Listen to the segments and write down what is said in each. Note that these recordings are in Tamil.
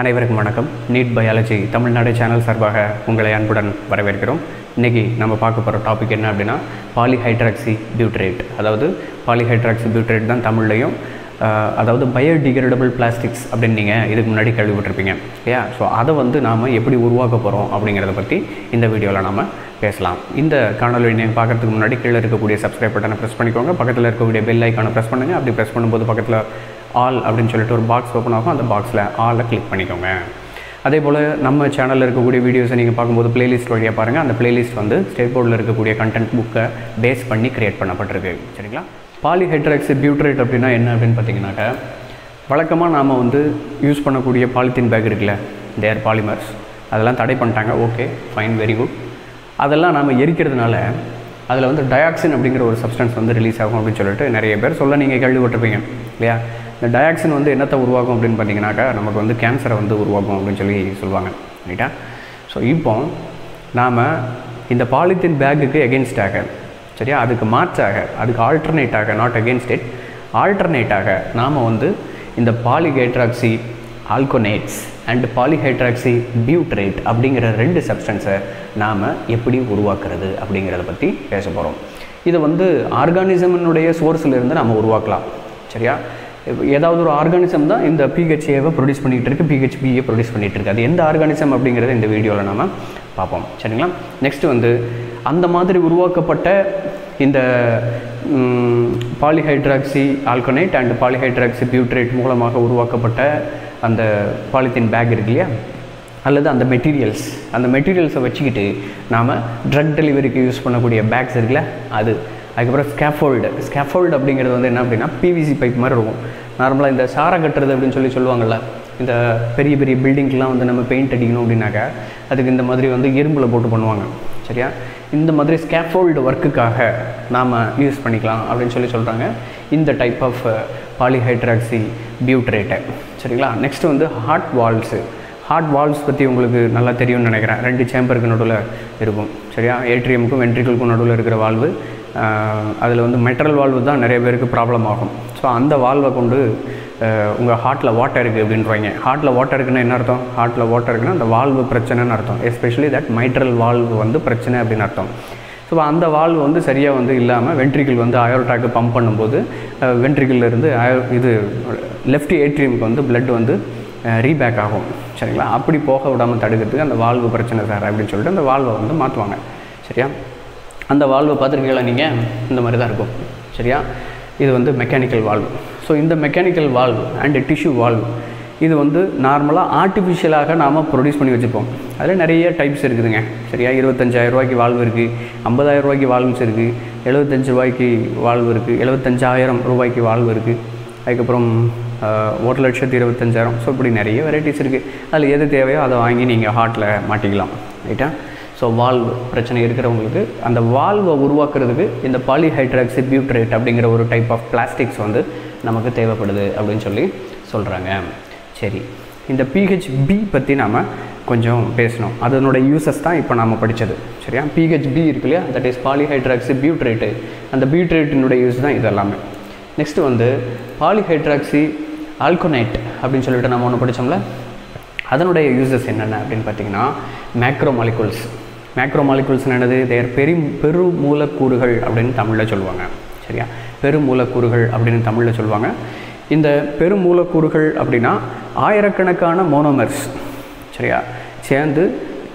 அனைவருக்கும் வணக்கம். நீட் பயாலஜி தமிழ்நாடு சேனல் சார்பாக உங்களை அன்புடன் வரவேற்கிறோம். இன்றைக்கி நம்ம பார்க்க போகிற டாபிக் என்ன அப்படின்னா பாலிஹைட்ராக்சி பியூட்ரேட் அதாவது பாலிஹைட்ராக்சி பியூட்ரேட் தான் தமிழ்லையும் அதாவது பயோடிகிரேடபிள் பிளாஸ்டிக்ஸ் அப்படின்னு நீங்கள் இதுக்கு முன்னாடி கேள்விப்பட்டிருப்பீங்க. இல்லையா? ஸோ அதை வந்து நாம் எப்படி உருவாக்க போகிறோம் அப்படிங்கிறத பற்றி இந்த வீடியோவில் நாம் பேசலாம். இந்த காணொலி நீங்கள் பார்க்கறதுக்கு முன்னாடி கீழே இருக்கக்கூடிய சப்ஸ்கிரைப் பட்டனை ப்ரெஸ் பண்ணிக்கோங்க. பக்கத்தில் இருக்கக்கூடிய பெல் ஐக்கானை ப்ரெஸ் பண்ணுங்கள் அப்படி ப்ரெஸ் பண்ணும்போது பக்கத்தில் ஆல் அப்படின்னு சொல்லிட்டு ஒரு பாக்ஸ் ஓப்பன் ஆகும். அந்த பாக்ஸில் ஆலை கிளிக் பண்ணிக்கோங்க. அதே போல் நம்ம சேனலில் இருக்கக்கூடிய வீடியோஸை நீங்கள் பார்க்கும்போது பிளேலிஸ்ட் வழியாக பாருங்கள் அந்த பிளேலிஸ்ட் வந்து ஸ்டேட் போர்டில் இருக்கக்கூடிய கண்டென்ட் புக்கை பேஸ் பண்ணி கிரியேட் பண்ணப்பட்டிருக்கு. சரிங்களா? பாலிஹைட்ராக்சி பியூட்ரேட் அப்படின்னா என்ன அப்படின்னு பார்த்தீங்கன்னாக்கா வழக்கமாக நாம் வந்து யூஸ் பண்ணக்கூடிய பாலித்தீன் பேக் இருக்குல்ல தேர் பாலிமர்ஸ் அதெல்லாம் தடை பண்ணிட்டாங்க. ஓகே ஃபைன் வெரி குட் அதெல்லாம் நாம் எரிக்கிறதுனால அதில் வந்து டயாக்சின் அப்படிங்கிற ஒரு சப்ஸ்டன்ஸ் வந்து ரிலீஸ் ஆகும் அப்படின்னு சொல்லிட்டு நிறைய பேர் சொல்ல நீங்கள் கேள்விப்பட்டிருப்பீங்க. இல்லையா? இந்த டயாக்சின் வந்து என்னத்தை உருவாக்கும் அப்படின்னு பார்த்தீங்கன்னாக்கா நமக்கு வந்து கேன்சரை வந்து உருவாக்கும் அப்படின்னு சொல்லி சொல்லுவாங்க ரைட்டா ஸோ இப்போ நாம் இந்த பாலித்தீன் பேக்குக்கு எகென்ஸ்டாக சரியா? அதுக்கு மாற்றாக அதுக்கு ஆல்டர்னேட்டாக நாட் அகேன்ஸ்ட் இட் ஆல்டர்னேட்டாக நாம் வந்து இந்த polyhydroxy alkanoates and polyhydroxy butyrate அப்படிங்கிற ரெண்டு சப்ஸ்டன்ஸை நாம் எப்படி உருவாக்குறது அப்படிங்கிறத பற்றி பேச போகிறோம் இது வந்து ஆர்கானிசமினுடைய சோர்ஸிலிருந்து நாம் உருவாக்கலாம் சரியா? ஏதாவது ஒரு ஆர்கானிசம் தான் இந்த பிஹெச்ஏவை ப்ரொடியூஸ் பண்ணிகிட்டு இருக்கு பிஹெச்பியை ப்ரொடியூஸ் பண்ணிகிட்டு இருக்குது அது எந்த ஆர்கானிசம் அப்படிங்கிறத இந்த வீடியோவில் நாம் பார்ப்போம். சரிங்களா? நெக்ஸ்ட்டு வந்து அந்த மாதிரி உருவாக்கப்பட்ட இந்த polyhydroxy alkanoate and polyhydroxy butyrate மூலமாக உருவாக்கப்பட்ட அந்த பாலித்தீன் பேக் இருக்கு இல்லையா? அல்லது அந்த மெட்டீரியல்ஸ் அந்த மெட்டீரியல்ஸை வச்சுக்கிட்டு நாம் ட்ரக் டெலிவரிக்கு யூஸ் பண்ணக்கூடிய பேக்ஸ் இருக்குல்ல? அது அதுக்கப்புறம் ஸ்கேஃபோல்டு ஸ்கேஃபோல்டு அப்படிங்கிறது வந்து என்ன அப்படின்னா பிவிசி பைப் மாதிரி இருக்கும். நார்மலாக இந்த சாரை கட்டுறது அப்படின்னு சொல்லி சொல்லுவாங்கள்ல இந்த பெரிய பெரிய பில்டிங்க்கெலாம் வந்து நம்ம பெயிண்ட் அடிக்கணும் அப்படின்னாக்கா அதுக்கு இந்த மாதிரி வந்து இரும்பில் போட்டு பண்ணுவாங்க. சரியா? இந்த மாதிரி ஸ்கேஃபோல்டு ஒர்க்குக்காக நாம் யூஸ் பண்ணிக்கலாம் அப்படின்னு சொல்லி சொல்கிறாங்க இந்த டைப் ஆஃப் பாலிஹைட்ராக்சி பியூட்ரேட்டை சரிங்களா? நெக்ஸ்ட்டு வந்து ஹாட் வால்ஸு ஹார்ட் வால்வ்ஸ் பற்றி உங்களுக்கு நல்லா தெரியும்னு நினைக்கிறேன். ரெண்டு சேம்பருக்கு நடுவில் இருக்கும். சரியா? ஏட்ரியமுக்கும் வென்ட்ரிகளுக்கும் நடுவில் இருக்கிற வால்வு அதில் வந்து மெட்டரல் வால்வு தான் நிறைய பேருக்கு ப்ராப்ளம் ஆகும். ஸோ அந்த வால்வை கொண்டு உங்கள் ஹார்ட்டில் வாட்டர் இருக்குது அப்படின்றவங்க ஹார்ட்டில் வாட்டர் இருக்குன்னா என்ன அர்த்தம்? ஹார்ட்டில் வாட்டர் இருக்குன்னா அந்த வால்வு பிரச்சனைன்னு அர்த்தம். எஸ்பெஷலி தட் மைட்ரல் வால்வு வந்து பிரச்சனை அப்படின்னு அர்த்தம். ஸோ அந்த வால்வு வந்து சரியாக வந்து இல்லாமல் வென்ட்ரிக்கிள் வந்து அயோர்டாக்கு பம்ப் பண்ணும்போது வென்ட்ரிக்கிள் இருந்து அயோ இது லெஃப்ட் ஏட்ரியமுக்கு வந்து பிளட் வந்து ரீபேக் ஆகும். சரிங்களா? அப்படி போக விடாமல் தடுக்கிறதுக்கு அந்த வால்வு பிரச்சனை சார் அப்படின்னு சொல்லிட்டு அந்த வால்வை வந்து மாற்றுவாங்க சரியா? அந்த வால்வை பார்த்துருக்கீங்களா நீங்கள் இந்த மாதிரி தான் இருக்கும். சரியா? இது வந்து மெக்கானிக்கல் வால்வு ஸோ இந்த mechanical valve and tissue valve இது வந்து நார்மலாக ஆர்டிஃபிஷியலாக நாம் ப்ரொடியூஸ் பண்ணி வச்சுப்போம் அதில் நிறைய டைப்ஸ் இருக்குதுங்க. சரியா? இருபத்தஞ்சாயிரம் ரூபாய்க்கு வால்வு இருக்குது ஐம்பதாயிரம் ரூபாய்க்கு வால்வ்ஸ் இருக்குது எழுபத்தஞ்சு ரூபாய்க்கு வால்வு இருக்குது எழுபத்தஞ்சாயிரம் ரூபாய்க்கு வால்வு இருக்குது அதுக்கப்புறம் ஒரு லட்சத்து இருபத்தஞ்சாயிரம். ஸோ இப்படி நிறைய வெரைட்டிஸ் இருக்குது அதில் எது தேவையோ அதை வாங்கி நீங்கள் ஹார்ட்டில் மாட்டிக்கலாம். ரைட்டா ஸோ வால்வு பிரச்சனை இருக்கிறவங்களுக்கு அந்த வால்வை உருவாக்குறதுக்கு இந்த பாலிஹைட்ராக்சி பியூட்ரேட் அப்படிங்கிற ஒரு டைப் ஆஃப் பிளாஸ்டிக்ஸ் வந்து நமக்கு தேவைப்படுது அப்படின்னு சொல்லி சொல்கிறாங்க சரி. இந்த பிஹெச்பி பற்றி நாம் கொஞ்சம் பேசணும். அதனோட யூசஸ் தான் இப்போ நாம் படித்தது சரியா? பிஹெச்பி இருக்கு இல்லையா? தட் இஸ் பாலிஹைட்ராக்சி பியூட்ரேட்டு அந்த பியூட்ரேட்டினுடைய யூஸ் தான் இது எல்லாமே நெக்ஸ்ட் வந்து பாலிஹைட்ராக்சி ஆல்கோனைட் அப்படின்னு சொல்லிட்டு நம்ம ஒன்று படித்தோம்ல அதனுடைய யூசஸ் என்னென்ன அப்படின்னு பார்த்தீங்கன்னா மேக்ரோ மாலிகுல்ஸ் மேக்ரோ மாலிகுல்ஸ் என்னது? தேர் பெரி பெரு மூலக்கூறுகள் அப்படின்னு தமிழில் சொல்லுவாங்க. சரியா? பெரு மூலக்கூறுகள் அப்படின்னு தமிழில் சொல்லுவாங்க. இந்த பெரு மூலக்கூறுகள் அப்படின்னா ஆயிரக்கணக்கான மோனோமர்ஸ் சரியா? சேர்ந்து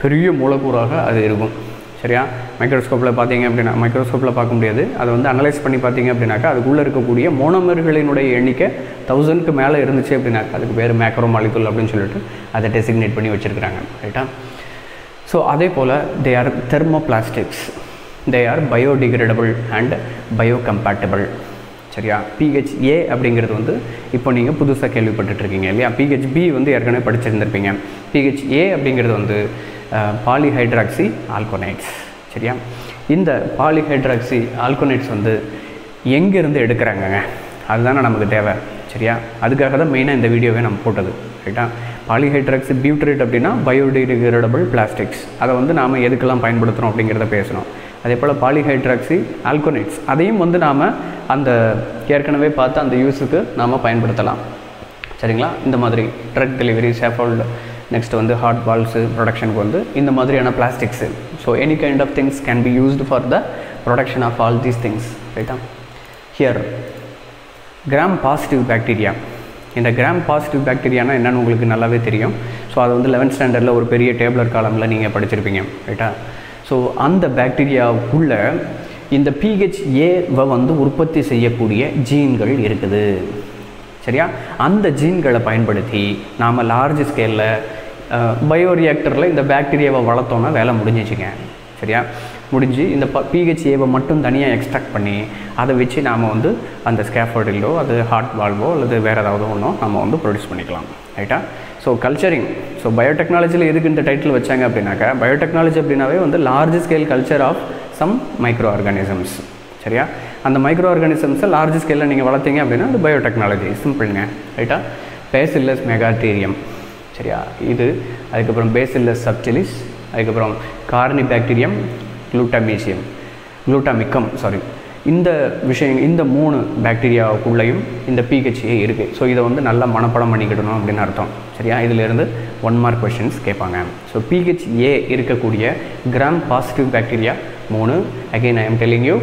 பெரிய மூலக்கூறாக அது இருக்கும். சரியா? மைக்ரோஸ்கோப்பில் பார்த்தீங்க அப்படின்னா மைக்ரோஸ்கோப்பில் பார்க்க முடியாது. அதை வந்து அனலைஸ் பண்ணி பார்த்தீங்க அப்படின்னாக்கா அதுக்குள்ளே இருக்கக்கூடிய மோனோமர்களினுடைய எண்ணிக்கை தௌசண்ட்க்கு மேலே இருந்துச்சு அப்படின்னாக்கா அதுக்கு பேர் மேக்ரோ மாலிகுல் அப்படின்னு சொல்லிட்டு அதை டெசிக்னேட் பண்ணி வச்சுருக்கிறாங்க. ரைட்டா ஸோ அதே போல் they are thermoplastics they are biodegradable and biocompatible சரியா பிஹெச்ஏ அப்படிங்கிறது வந்து இப்போ நீங்கள் புதுசாக கேள்விப்பட்டுட்ருக்கீங்க இல்லையா? பிஹெச்பி வந்து ஏற்கனவே படிச்சிருந்திருப்பீங்க. பிஹெச்ஏ அப்படிங்கிறது வந்து பாலிஹைட்ராக்சி ஆல்கோனைட்ஸ் சரியா? இந்த பாலிஹைட்ராக்சி ஆல்கோனைட்ஸ் வந்து எங்கேருந்து எடுக்கிறாங்கங்க? அதுதானே நமக்கு தேவை. சரியா? அதுக்காக தான் மெயினாக இந்த வீடியோவே நம்ம போட்டது. ரைட்டா பாலிஹைட்ராக்சி பியூட்ரேட் அப்படின்னா பயோடிகிரேடபிள் பிளாஸ்டிக்ஸ். அதை வந்து நாம் எதுக்கெல்லாம் பயன்படுத்துகிறோம் அப்படிங்கிறத பேசணும். அதே போல் பாலிஹைட்ராக்சி ஆல்கோனேட்ஸ். அதையும் வந்து நாம் அந்த ஏற்கனவே பார்த்து அந்த யூஸுக்கு நாம் பயன்படுத்தலாம். சரிங்களா? இந்த மாதிரி ட்ரக் டெலிவரி சேஃபோல்டு நெக்ஸ்ட் வந்து ஹார்ட் பால்ஸு ப்ரொடக்ஷனுக்கு வந்து இந்த மாதிரியான plastics. So any kind of things can be used for the production of all these things ரைட்டா ஹியர் கிராம் பாசிட்டிவ் பாக்டீரியா இந்த கிராம் பாசிட்டிவ் பாக்டீரியானா என்னன்னு உங்களுக்கு நல்லாவே தெரியும். ஸோ அது வந்து லெவன்த் ஸ்டாண்டர்டில் ஒரு பெரிய டேப்லர் காலமில் நீங்கள் படிச்சிருப்பீங்க ரைட்டா ஸோ அந்த பாக்டீரியாவுக்குள்ள இந்த பிஹெச் ஏவை வந்து உற்பத்தி செய்யக்கூடிய ஜீன்கள் இருக்குது. சரியா? அந்த ஜீன்களை பயன்படுத்தி நாம் லார்ஜ் ஸ்கேலில் பயோரியாக்டரில் இந்த பாக்டீரியாவை வளர்த்தோன்னா வேலை முடிஞ்சிச்சுங்க. சரியா? முடிஞ்சு இந்த ப பிஹெச்ஏவை மட்டும் தனியாக எக்ஸ்ட்ராக்ட் பண்ணி அதை வச்சு நாம் வந்து அந்த ஸ்கேஃபோர்டிலோ அது ஹார்ட் வால்வோ அல்லது வேறு ஏதாவது ஒன்றோ நம்ம வந்து ப்ரொடியூஸ் பண்ணிக்கலாம். ரைட்டா ஸோ கல்ச்சரிங் ஸோ பயோடெக்னாலஜியில் எதுக்கு இந்த டைட்டில் வச்சாங்க அப்படின்னாக்கா பயோடெக்னாலஜி அப்படின்னாவே வந்து large scale culture of some microorganisms சரியா? அந்த மைக்ரோ ஆர்கானிசம்ஸை லார்ஜ் ஸ்கேலில் நீங்கள் வளர்த்தீங்க அப்படின்னா அது பயோடெக்னாலஜி சிம்பிள்ங்க ரைட்டா பேசில்லஸ் மெகாட்டீரியம் சரியா? இது அதுக்கப்புறம் பேசில்லஸ் சப்டிலிஸ் அதுக்கப்புறம் கார்னி பாக்டீரியம் குளூட்டாமீசியம் குளூட்டாமிக்கம் சாரி இந்த விஷயம் இந்த மூணு பாக்டீரியாவுக்குள்ளேயும் இந்த பிஹெச்ஏ இருக்குது ஸோ இதை வந்து நல்லா மனப்பாடம் பண்ணிக்கிடணும் அப்படின்னு அர்த்தம். சரியா? இதிலிருந்து ஒன் மார்க் கொஷின்ஸ் கேட்பாங்க. ஸோ பிஹெச்ஏ இருக்கக்கூடிய கிராம் பாசிட்டிவ் பாக்டீரியா மூணு. Again I am telling you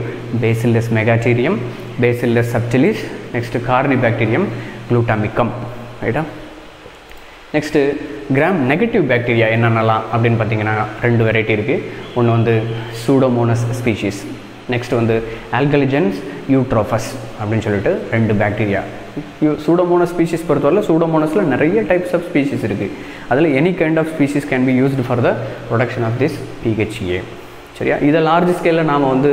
Bacillus megaterium Bacillus subtilis next Corynebacterium glutamicum ரைட்டா நெக்ஸ்ட்டு கிராம் நெகட்டிவ் பேக்டீரியா என்னென்னலாம் அப்படின்னு பார்த்தீங்கன்னா ரெண்டு வெரைட்டி இருக்குது ஒன்று வந்து சூடோமோனஸ் ஸ்பீஷீஸ் நெக்ஸ்ட் வந்து ஆல்கலிஜன்ஸ் யூட்ரோஃபஸ் அப்படின்னு சொல்லிட்டு ரெண்டு பேக்டீரியா யூ சூடோமோனஸ் ஸ்பீஷீஸ் பொறுத்தவரை சூடோமோனஸில் நிறைய டைப்ஸ் ஆஃப் ஸ்பீஷீஸ் இருக்குது அதில் any kind of species can be used for the production of this PHA சரியா? இதை லார்ஜ் ஸ்கேலில் நாம் வந்து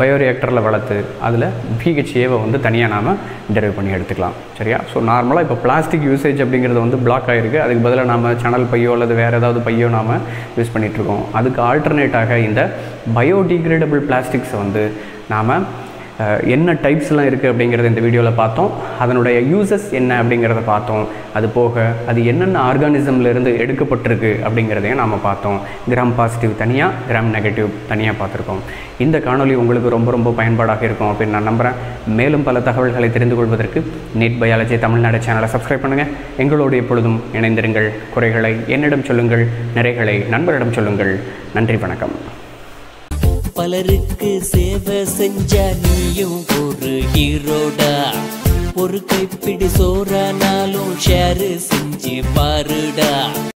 பயோரியாக்டரில் வளர்த்து அதில் பிஹெச்ஏவை வந்து தனியாக நாம் டெரைவ் பண்ணி எடுத்துக்கலாம். சரியா? ஸோ நார்மலாக இப்போ பிளாஸ்டிக் யூசேஜ் அப்படிங்கிறது வந்து பிளாக் ஆகிருக்கு அதுக்கு பதிலாக நாம் சேனல் பையோ அல்லது வேறு ஏதாவது பையோ நாம் யூஸ் பண்ணிகிட்ருக்கோம் அதுக்கு ஆல்டர்னேட்டாக இந்த பயோடிகிரேடபிள் பிளாஸ்டிக்ஸை வந்து நாம் என்ன டைப்ஸ்லாம் இருக்குது அப்படிங்கிறத இந்த வீடியோவில் பார்த்தோம். அதனுடைய யூசஸ் என்ன அப்படிங்கிறத பார்த்தோம். அது போக அது என்னென்ன ஆர்கானிசம்லேருந்து எடுக்கப்பட்டிருக்கு அப்படிங்கிறதையும் நாம் பார்த்தோம். கிராம் பாசிட்டிவ் தனியாக கிராம் நெகட்டிவ் தனியாக பார்த்துருக்கோம். இந்த காணொலி உங்களுக்கு ரொம்ப ரொம்ப பயன்பாடாக இருக்கும் அப்படின்னு நான் நம்புகிறேன் மேலும் பல தகவல்களை தெரிந்து கொள்வதற்கு நீட் பயாலஜி தமிழ்நாடு சேனலை சப்ஸ்கிரைப் பண்ணுங்கள் எங்களோடு எப்பொழுதும் இணைந்திருங்கள். குறைகளை என்னிடம் சொல்லுங்கள் நிறைகளை நண்பரிடம் சொல்லுங்கள். நன்றி வணக்கம். பலருக்கு சேவை செஞ்ச நீயும் ஒரு ஹீரோடா. ஒரு கைப்பிடி சோறானாலும் ஷேரு செஞ்சு பாருடா.